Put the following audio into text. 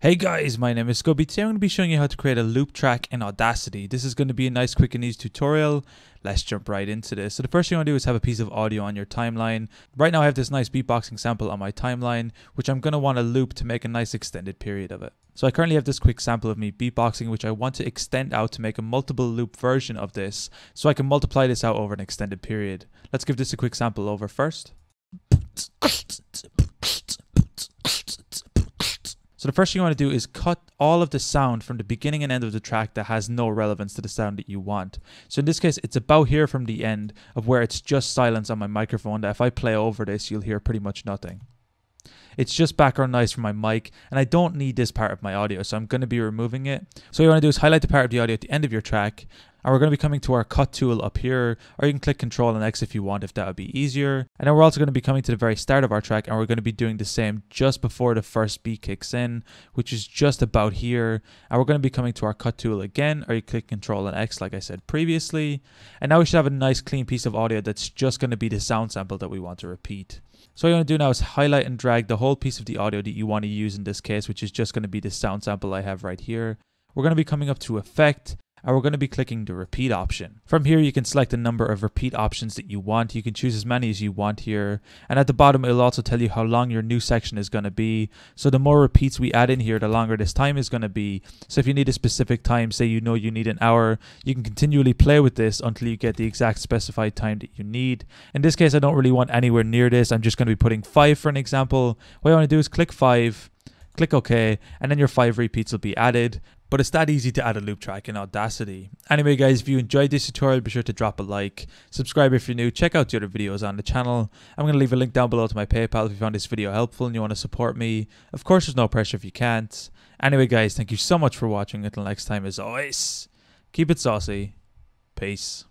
Hey guys, my name is Scoby. Today I'm going to be showing you how to create a loop track in Audacity. This is going to be a nice quick and easy tutorial. Let's jump right into this. So the first thing you want to do is have a piece of audio on your timeline. Right now I have this nice beatboxing sample on my timeline, which I'm going to want to loop to make a nice extended period of it. So I currently have this quick sample of me beatboxing, which I want to extend out to make a multiple loop version of this, so I can multiply this out over an extended period. Let's give this a quick sample over first. the first thing you want to do is cut all of the sound from the beginning and end of the track that has no relevance to the sound that you want. So in this case, it's about here from the end of where it's just silence on my microphone that if I play over this, you'll hear pretty much nothing. It's just background noise from my mic, and I don't need this part of my audio, so I'm going to be removing it. So what you want to do is highlight the part of the audio at the end of your track, and we're going to be coming to our cut tool up here, or you can click Control and X if you want, if that would be easier. And then we're also going to be coming to the very start of our track, and we're going to be doing the same just before the first beat kicks in, which is just about here. And we're going to be coming to our cut tool again, or you click Control and X like I said previously. And now we should have a nice clean piece of audio that's just going to be the sound sample that we want to repeat. So what you want to do now is highlight and drag the whole piece of the audio that you want to use in this case, which is just going to be the sound sample I have right here. We're going to be coming up to effect and we're going to be clicking the repeat option. From here you can select the number of repeat options that you want. You can choose as many as you want here and at the bottom it'll also tell you how long your new section is going to be. So the more repeats we add in here the longer this time is going to be. So if you need a specific time, say you know you need an hour, you can continually play with this until you get the exact specified time that you need. In this case I don't really want anywhere near this. I'm just going to be putting 5 for an example. What I want to do is click 5 click OK, and then your five repeats will be added. But it's that easy to add a loop track in Audacity. Anyway guys, if you enjoyed this tutorial, be sure to drop a like, subscribe if you're new, check out the other videos on the channel. I'm going to leave a link down below to my PayPal if you found this video helpful and you want to support me. Of course, there's no pressure if you can't. Anyway guys, thank you so much for watching. Until next time, as always, keep it saucy. Peace.